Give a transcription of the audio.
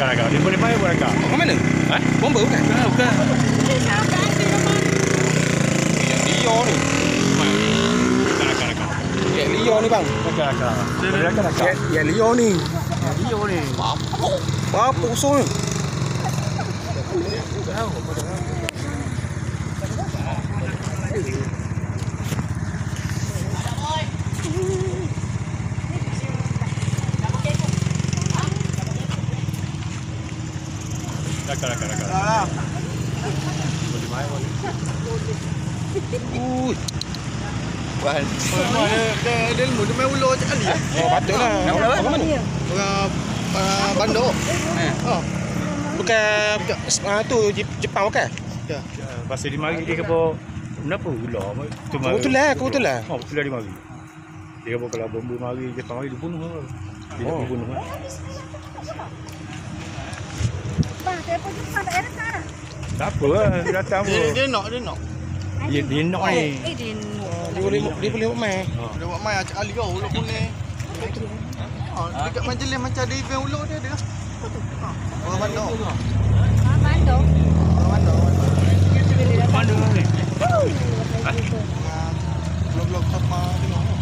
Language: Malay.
agak. Dia boleh main pun agak. Orang mana? Ha? Bomba bukan? Bukan, bukan. Yang Leo ni. Agak, agak, agak. Yang Leo ni bang. Agak, agak. Boleh agak, agak. Yang Leo ni. Ni. Apa usul ni? Agak, agak, agak. Boleh main boleh. Ui. Wan. Dia dia ilmu dia main ulo je kali. Oh patutlah. Orang mana? Orang uh, Bandar. Ha. Bukan ah, tu Jep- Jepang bukan? Ya. Pasal dia mari dia kata kenapa ular tu mari. Kebetulan, kebetulan. Oh, betul dia mari. Dia kata kalau bomba mari Jepang mari dia bunuh lah. Dia Oh. oh. bunuh Bang, saya pun jumpa tak enak tak? Tak apa lah, dia datang Dia pun. dia nak dia nak. Dia, dia nak ni. Eh, dia nak. Dia boleh dia boleh main. Dia buat main acak ali kau ulo kuning. Ha, dekat majlis macam ada event ulo dia ada. Ha. Orang Bandar. Ah, Bandung. Orang Bandar. Mana ni? Orang blog-blog sama tengok.